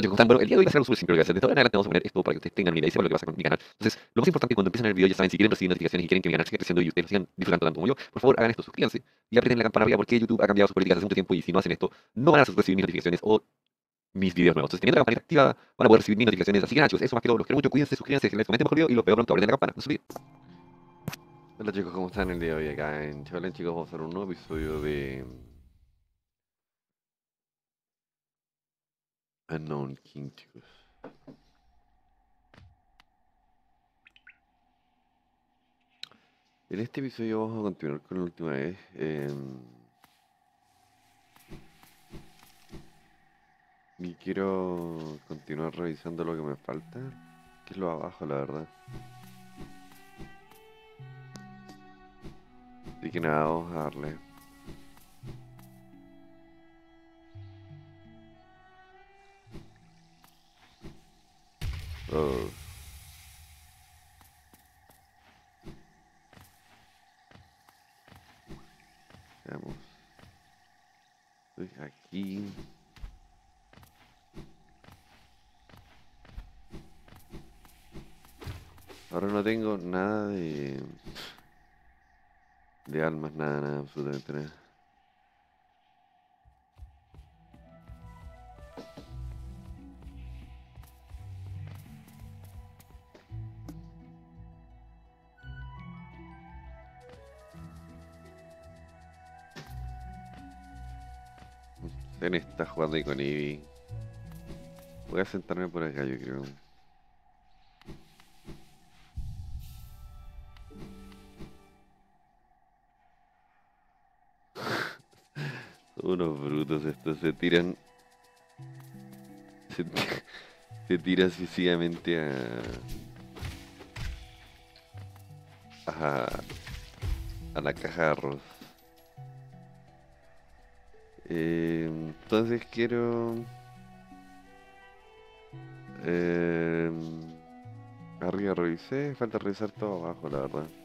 Oye, ¿cómo están? Bueno, el día de hoy va a ser algo súper simple hacer. De en adelante vamos a poner esto para que ustedes tengan una idea y sepan lo que pasa con mi canal. Entonces, lo más importante cuando empiezan el video, ya saben, si quieren recibir notificaciones y quieren que mi canal siga creciendo y ustedes lo sigan disfrutando tanto como yo, por favor hagan esto, suscríbanse y aprieten la campana arriba porque YouTube ha cambiado sus políticas hace mucho tiempo y si no hacen esto, no van a recibir mis notificaciones o mis videos nuevos. Entonces, teniendo la campanita activa, van a poder recibir mis notificaciones. Así que nada, chicos, eso más que todo. Los quiero mucho, cuídense, suscríbanse, les comenten mejor video y los veo pronto. Aprieten la campana. Hola chicos, ¿cómo están el día de hoy acá en Chevrolet? Chicos, vamos a hacer un nuevo episodio de Unknown King, chicos. En este episodio vamos a continuar con la última vez. em, y quiero continuar revisando lo que me falta, que es lo abajo, la verdad. Así que nada, vamos a darle. Absolutamente nada. Zen está jugando ahí con Eevee. Voy a sentarme por acá, yo creo. Unos brutos estos, se tiran. Se, se tira sucesivamente a. a. a la caja de arroz. Eh, entonces quiero. Eh, arriba revisé, falta revisar todo abajo, la verdad.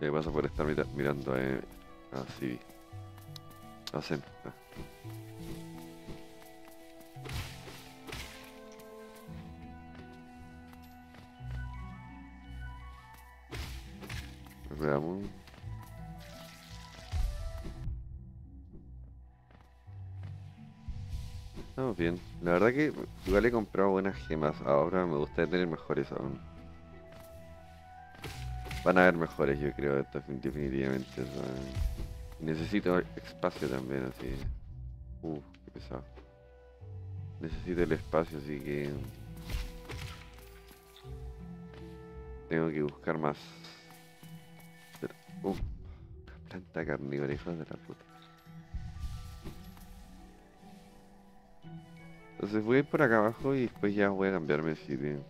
Me pasa por estar mira- mirando eh, así. Hacen. ah. Veamos. Estamos bien. La verdad que igual he comprado buenas gemas. Ahora me gustaría tener mejores aún. Van a haber mejores, yo creo, definitivamente. o sea, Necesito espacio también, así. Uf, qué pesado. Necesito el espacio, así que... Tengo que buscar más. Pero, planta carnívora, hijos de la puta. Entonces voy por acá abajo y después ya voy a cambiarme de sitio.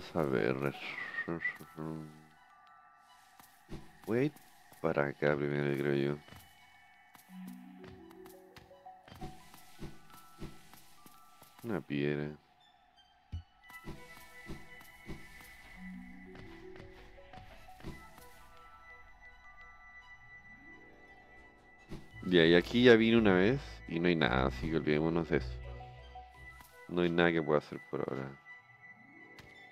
Vamos a ver. Voy para acá primero, creo yo. Una piedra. Ya, y aquí ya vine una vez y no hay nada, así que olvidémonos de eso. No hay nada que pueda hacer por ahora.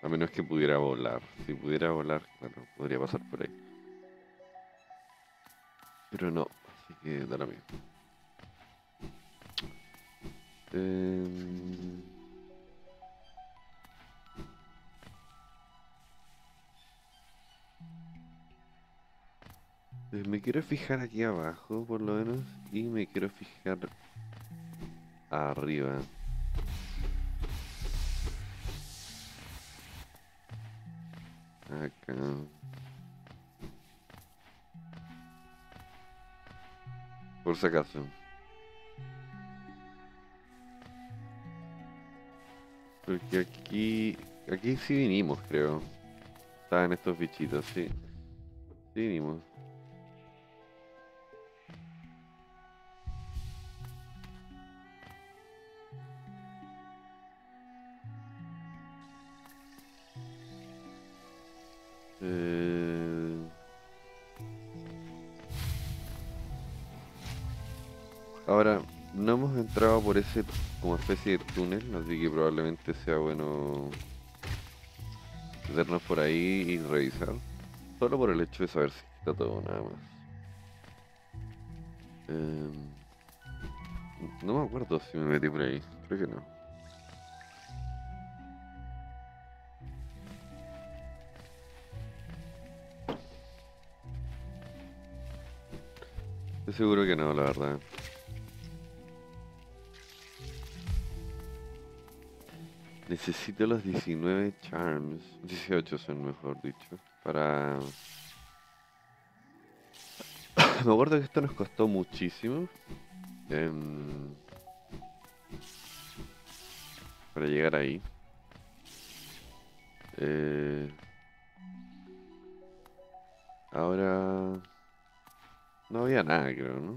A menos que pudiera volar. Si pudiera volar, claro, podría pasar por ahí. Pero no, así que da lo mismo. Em, pues me quiero fijar aquí abajo, por lo menos, y me quiero fijar arriba. Acá. Por si acaso. Porque aquí... Aquí sí vinimos, creo. Estaban estos bichitos, sí. Sí vinimos. Eh, Ahora, no hemos entrado por ese como especie de túnel, así que probablemente sea bueno meternos por ahí y revisar. Solo por el hecho de saber si está todo nada más. Em, no me acuerdo si me metí por ahí, creo que no. Seguro que no, la verdad. Necesito los 19 charms, 18 son mejor dicho, para... Me acuerdo que esto nos costó muchísimo. em, para llegar ahí. Eh, ahora... No había nada, creo, ¿no?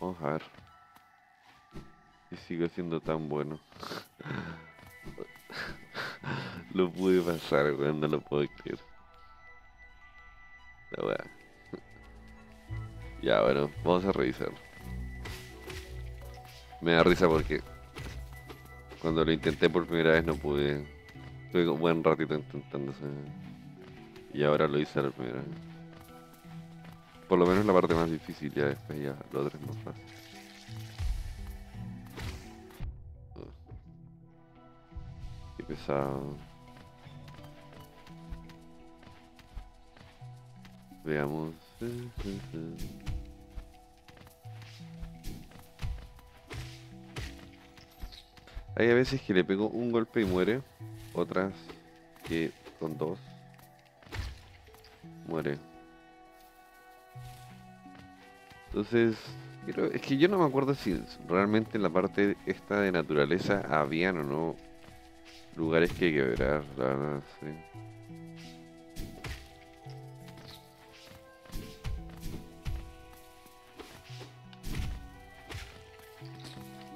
Vamos a ver. Y sigo siendo tan bueno. lo pude pasar, weón, no lo puedo creer. La weá. Ya, bueno, vamos a revisar. Me da risa porque cuando lo intenté por primera vez no pude. Estuve un buen ratito intentándose. Y ahora lo hice a la primera vez. Por lo menos la parte más difícil, ya después ya lo otro es más fácil. Qué pesado. Veamos. Hay a veces que le pego un golpe y muere, otras que con dos muere. Entonces, es que yo no me acuerdo si realmente en la parte esta de naturaleza habían o no lugares que quebrar, la verdad, sí.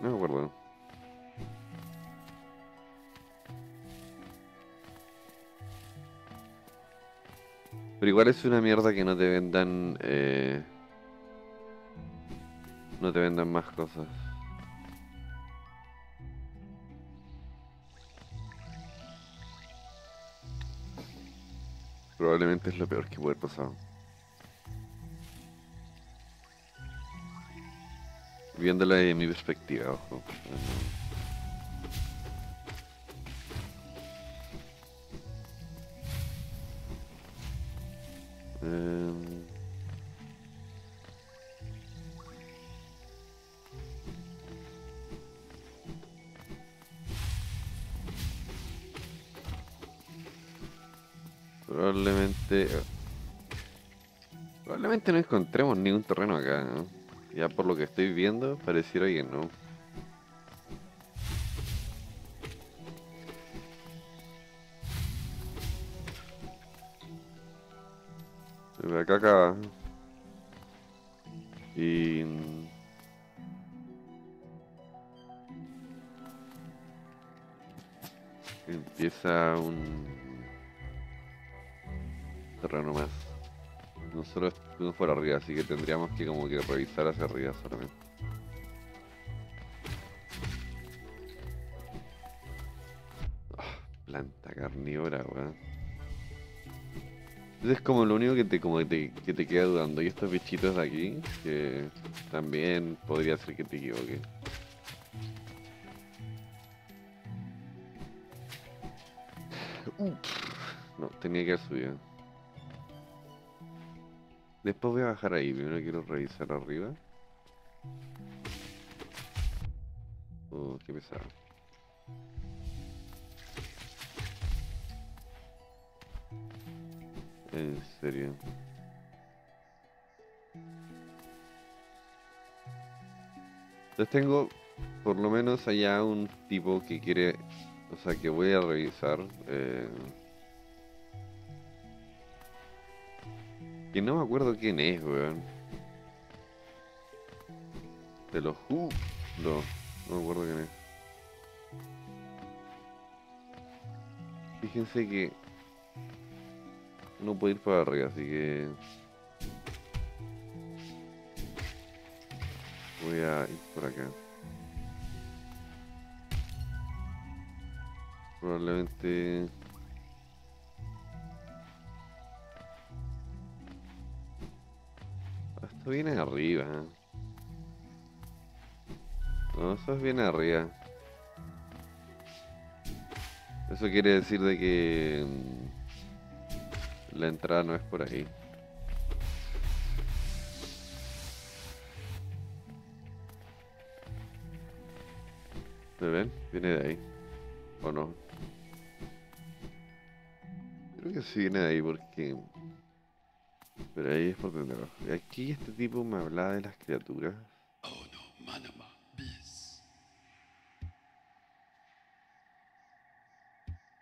No me acuerdo. Pero igual es una mierda que no te vendan. Eh, no te vendan más cosas. Probablemente es lo peor que puede pasar. Viéndola de mi perspectiva, ojo. Em, Probablemente. Probablemente no encontremos ningún terreno acá. Ya por lo que estoy viendo, pareciera que no. Nosotros fuimos por arriba, así que tendríamos que como que revisar hacia arriba solamente. Ah, planta carnívora, weón. Eso es como lo único que te, como que te, que te queda dudando. Y estos bichitos de aquí, que también podría ser que te equivoque. No, tenía que haber subido. Después voy a bajar ahí, primero quiero revisar arriba. Oh, qué pesado. En serio. Entonces tengo por lo menos allá un tipo que quiere, o sea, que voy a revisar. eh, que no me acuerdo quién es, weón. Te lo juro. No, no me acuerdo quién es. fíjense que no puedo ir para arriba, así que voy a ir por acá. Probablemente esto viene arriba. ¿eh? No, eso viene arriba. Eso quiere decir de que mm, la entrada no es por ahí. ¿Se ven? Viene de ahí. ¿O no? Creo que sí viene de ahí porque... Pero ahí es por donde. Y aquí este tipo me hablaba de las criaturas. Oh no, Manama, bis.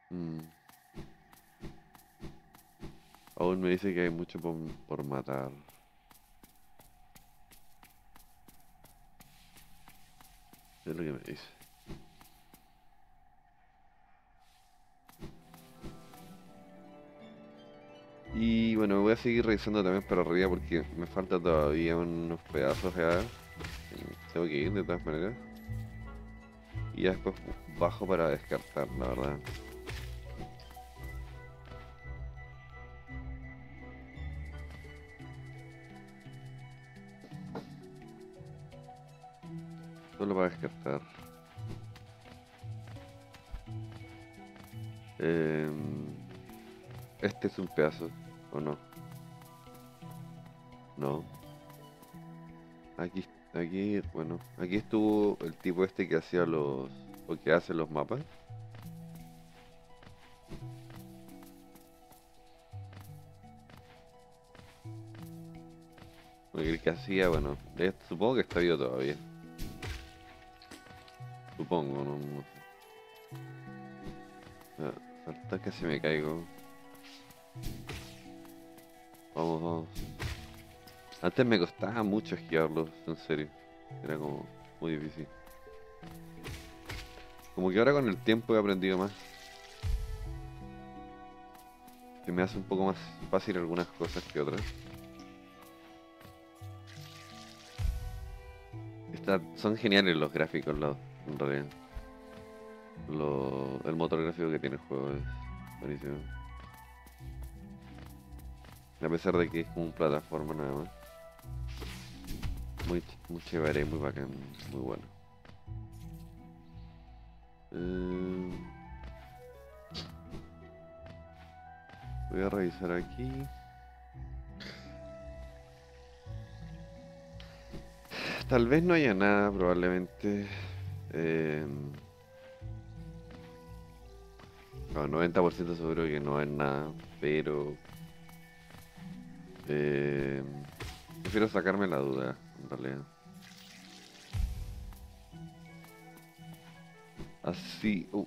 Mm. Aún me dice que hay mucho por, por matar. Es lo que me dice. Y bueno, voy a seguir revisando también para arriba porque me falta todavía unos pedazos ya. Tengo que ir de todas maneras. Y ya después bajo para descartar, la verdad. Solo para descartar. Este es un pedazo, ¿o no? No. Aquí, aquí, bueno, aquí estuvo el tipo este que hacía los, o que hace los mapas. El que hacía, bueno, supongo que está vivo todavía. Supongo, no, sé. Ah, falta casi me caigo. Vamos, vamos. Antes me costaba mucho esquivarlos, en serio. Era como muy difícil. Como que ahora con el tiempo he aprendido más. Que me hace un poco más fácil algunas cosas que otras. Está- son geniales los gráficos, los, en realidad. El motor gráfico que tiene el juego es buenísimo. A pesar de que es como un plataforma nada más. Muy, muy chévere, muy bacán, muy bueno. Eh, voy a revisar aquí. Tal vez no haya nada, probablemente. Eh, no, 90% seguro que no hay nada, pero eh, prefiero sacarme la duda, en realidad. Así, uh,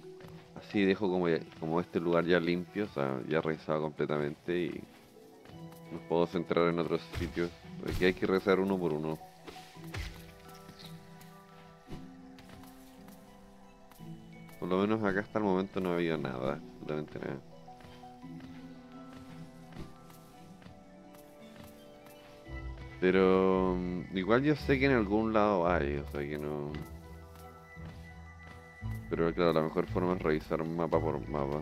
así dejo como, como este lugar ya limpio, o sea, ya revisado completamente y nos puedo centrar en otros sitios. Aquí hay que revisar uno por uno. Por lo menos acá hasta el momento no había nada, absolutamente nada. Pero mm, igual yo sé que en algún lado hay, o sea que no... Pero claro, la mejor forma es revisar mapa por mapa.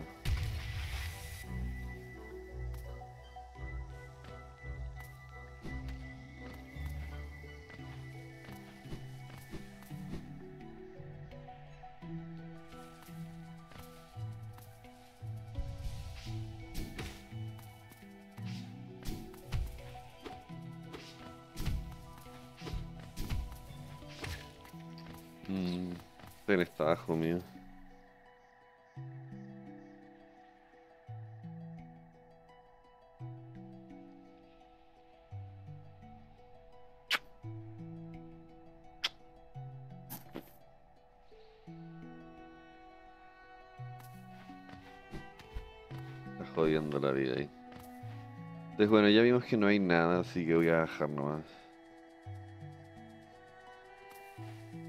Entonces bueno, ya vimos que no hay nada, así que voy a bajar nomás.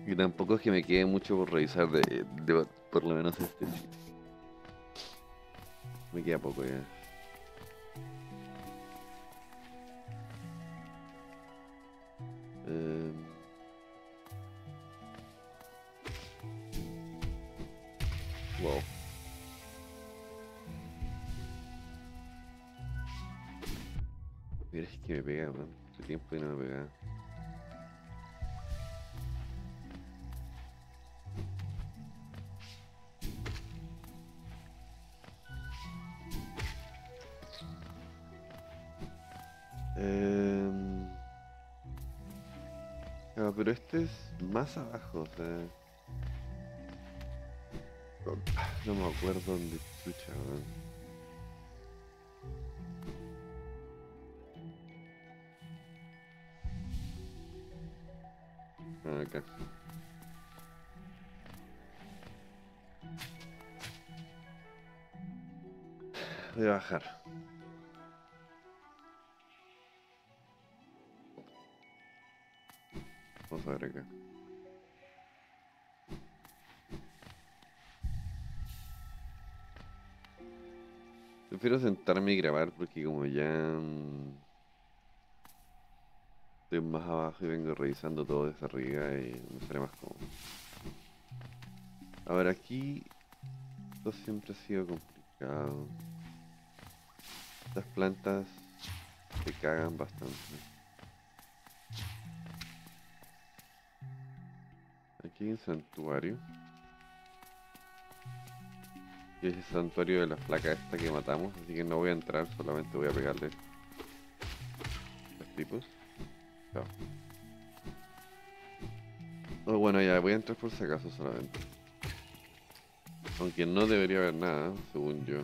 Y tampoco es que me quede mucho por revisar de, por lo menos este. Me queda poco ya. Em, Wow. Que me pega, man. Tiempo que no me pegaba. Em, ah, pero este es más abajo, o sea. No me acuerdo dónde chucha, weón. Acá. Voy a bajar. Vamos a ver acá. Prefiero sentarme y grabar porque como ya mm, estoy más abajo y vengo revisando todo desde arriba y me sale más cómodo. A ver, aquí esto siempre ha sido complicado. Estas plantas se cagan bastante. Aquí hay un santuario. Es el santuario de la flaca esta que matamos, así que no voy a entrar, solamente voy a pegarle los tipos. Oh, bueno, ya voy a entrar por si acaso solamente. Aunque no debería haber nada, según yo.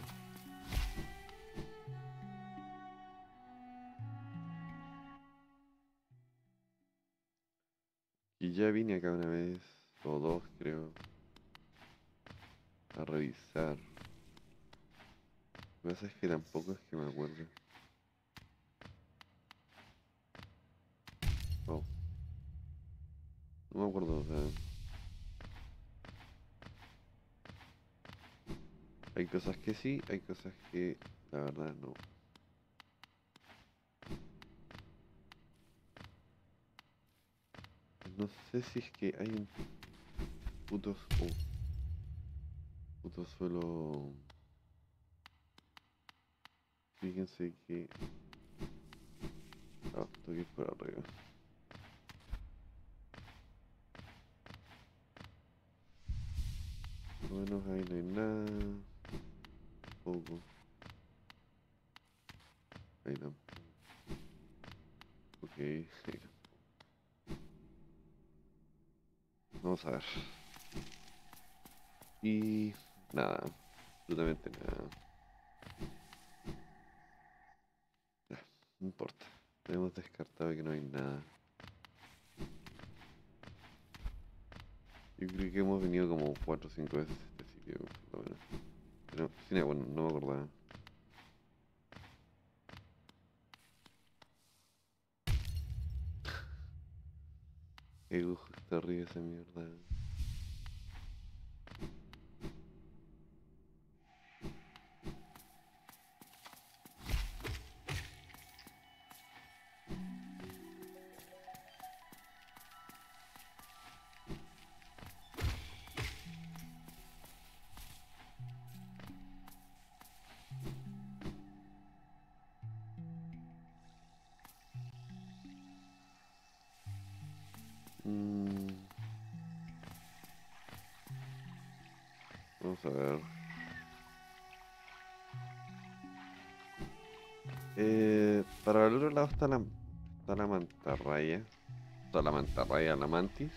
Y ya vine acá una vez, o dos creo, a revisar. Lo que pasa es que tampoco es que me acuerdo. No me acuerdo, o sea. Hay cosas que sí, hay cosas que la verdad no. No sé si es que hay un puto, oh, puto suelo. Fíjense que. Ah, tengo que ir por arriba. Menos ahí no hay nada. Poco. Ahí tampoco. Ok. Vamos a ver. Y nada, absolutamente nada. No importa. Hemos descartado que no hay nada. Yo creo que hemos venido como 4 o 5 veces a este sitio, por lo menos. Pero, sí, no, bueno, no me acordaba. Gusto está arriba esa mierda. Vamos a ver. Eh, para el otro lado está la, está la mantarraya. Está la mantarraya, la mantis.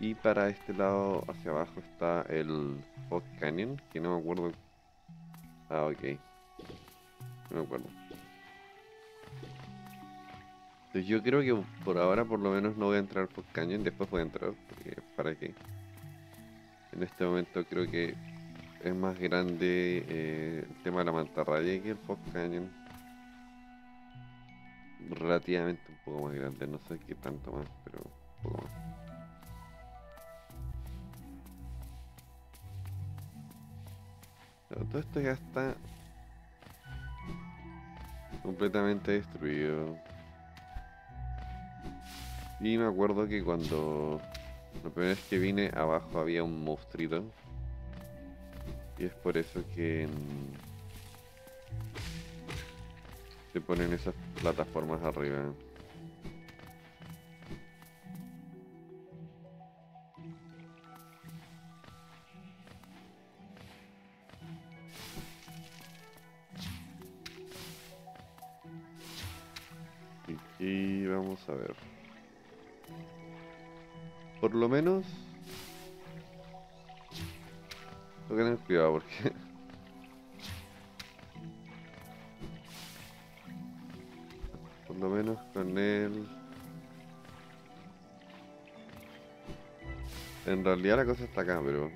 Y para este lado, hacia abajo, está el Fog Canyon, que no me acuerdo. Ah, ok. No me acuerdo. Entonces yo creo que por ahora por lo menos no voy a entrar Fog Canyon, después voy a entrar, porque para qué. En este momento creo que es más grande eh, el tema de la mantarraya que el Fog Canyon. Relativamente un poco más grande, no sé qué tanto más, pero un poco más. Todo esto ya está completamente destruido. Y me acuerdo que cuando la primera vez que vine abajo había un monstruito. Y es por eso que mm, se ponen esas plataformas arriba. Y vamos a ver. Por lo menos... Tengo que tener cuidado porque... Por lo menos con él... En realidad la cosa está acá, pero...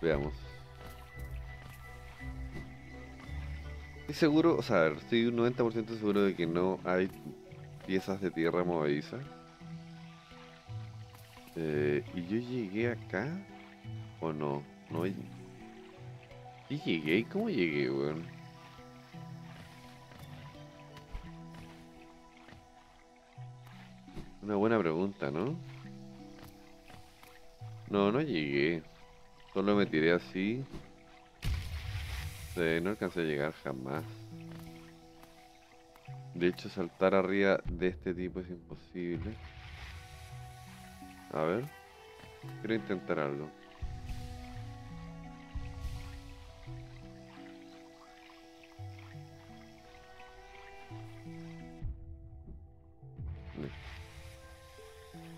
Veamos. Estoy seguro, o sea, estoy un 90% seguro de que no hay piezas de tierra movedizas. Eh, ¿Y yo llegué acá? ¿O no? No hay... ¿Y llegué? ¿Cómo llegué, weón? Una buena pregunta, ¿no? No, no llegué. Solo me tiré así. Sí, no alcancé a llegar jamás. De hecho, saltar arriba de este tipo es imposible. A ver. Quiero intentar algo.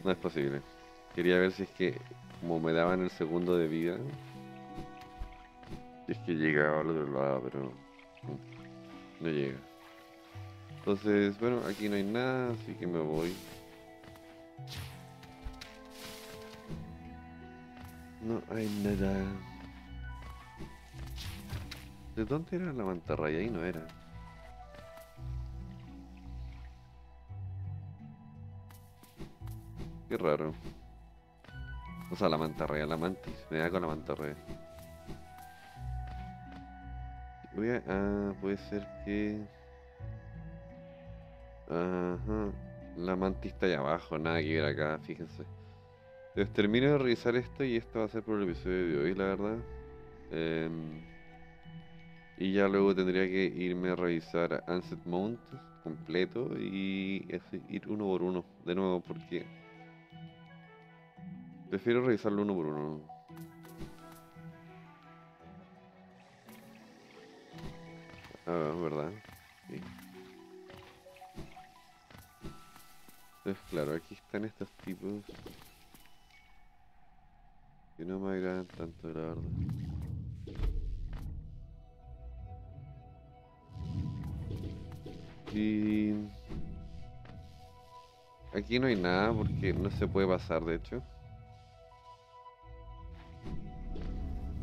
No. Es posible. Quería ver si es que, como me daban el segundo de vida, es que llegaba al otro lado, pero no, llega. Entonces, bueno, aquí no hay nada, así que me voy. No hay nada. ¿De dónde era la mantarraya? Ahí no era. Qué raro. O sea, la mantarraya, la mantis. Me da con la mantarraya. Voy a... Ah, puede ser que... Ajá. La mantis está allá abajo, nada que ver acá, fíjense. Entonces termino de revisar esto y esto va a ser por el episodio de hoy, la verdad. Em, y ya luego tendría que irme a revisar Anset Mount completo y ir uno por uno de nuevo porque prefiero revisarlo uno por uno. Ah, verdad. Entonces, claro, aquí están estos tipos que no me agradan tanto, la verdad. Y aquí no hay nada porque no se puede pasar, de hecho.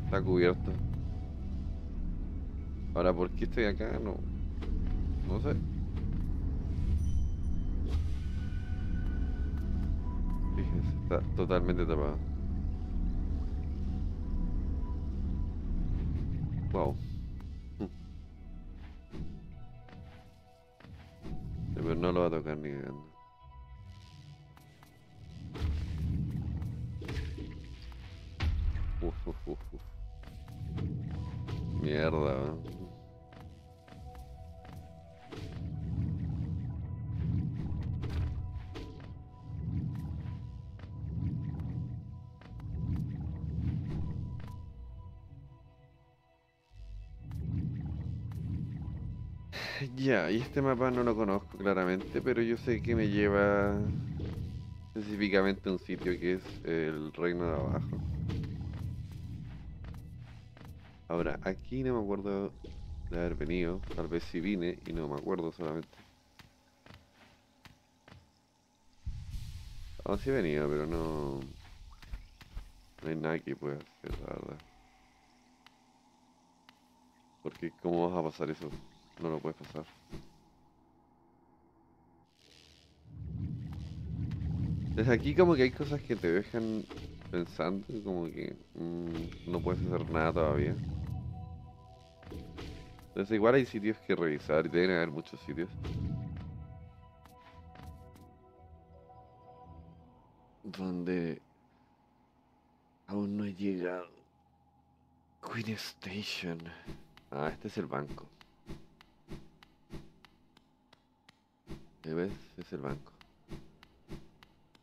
Está cubierto. Ahora, ¿por qué estoy acá? No. No sé. Fíjense, está totalmente tapado. Wow. Pero no lo va a tocar ni cagando. Ya, y este mapa no lo conozco claramente, pero yo sé que me lleva específicamente a un sitio que es el reino de abajo. Ahora, aquí no me acuerdo de haber venido, tal vez si vine y no me acuerdo solamente. Ah, sí he venido, pero no... No hay nada que pueda hacer, la verdad. Porque, ¿cómo vas a pasar eso? No lo puedes pasar. Desde aquí como que hay cosas que te dejan pensando como que mm, no puedes hacer nada todavía. Entonces igual hay sitios que revisar y deben haber muchos sitios. Donde aún no he llegado. Queen Station. Ah, este es el banco. ¿Me ves? Es el banco.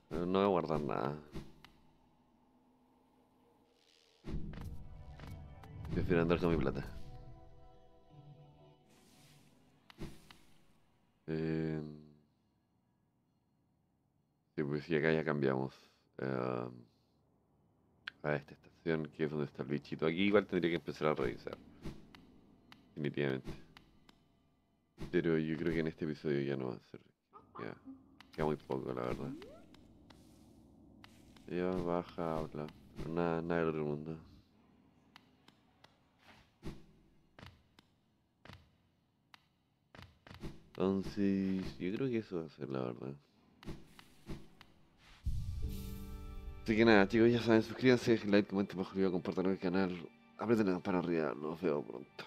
Pero no voy a guardar nada. Prefiero andar con mi plata. Eh... Pues y acá ya cambiamos eh, a esta estación, que es donde está el bichito. Aquí igual tendría que empezar a revisar. Definitivamente. Pero yo creo que en este episodio ya no va a ser. Ya. Queda muy poco, la verdad. Ya baja, habla. Nada, nada del otro mundo. Entonces, yo creo que eso va a ser la verdad. Así que nada, chicos, ya saben, suscríbanse, like, comenten bajo el video, compartan el canal, aprieten la campana arriba, los veo pronto.